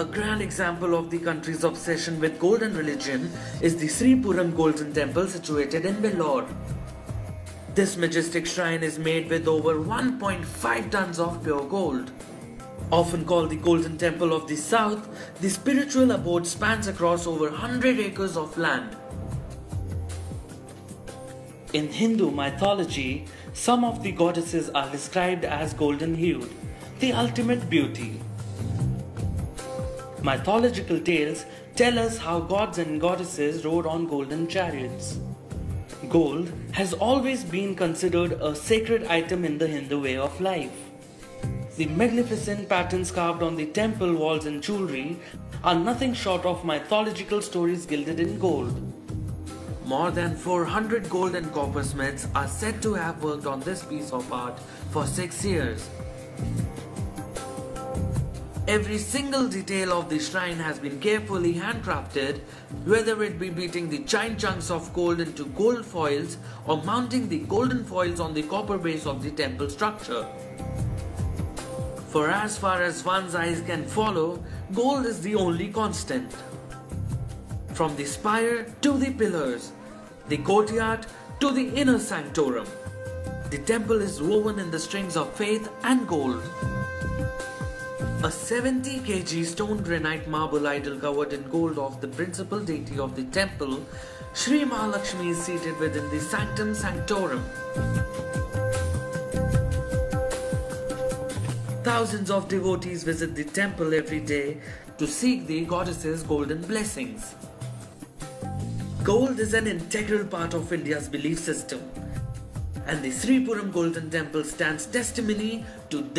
A grand example of the country's obsession with golden religion is the Sri Puram Golden Temple situated in Vellore. This majestic shrine is made with over 1.5 tons of pure gold. Often called the Golden Temple of the South, the spiritual abode spans across over 100 acres of land. In Hindu mythology, some of the goddesses are described as golden hued, the ultimate beauty. Mythological tales tell us how gods and goddesses rode on golden chariots. Gold has always been considered a sacred item in the Hindu way of life. The magnificent patterns carved on the temple walls and jewelry are nothing short of mythological stories gilded in gold. More than 400 gold and copper smiths are said to have worked on this piece of art for six years. Every single detail of the shrine has been carefully handcrafted, whether it be beating the giant chunks of gold into gold foils or mounting the golden foils on the copper base of the temple structure. For as far as one's eyes can follow, gold is the only constant. From the spire to the pillars, the courtyard to the inner sanctorum, the temple is woven in the strings of faith and gold. A 70 kg stone granite marble idol covered in gold of the principal deity of the temple, Sri Mahalakshmi is seated within the sanctum sanctorum. Thousands of devotees visit the temple every day to seek the goddess's golden blessings. Gold is an integral part of India's belief system, and the Sri Puram Golden Temple stands testimony to this.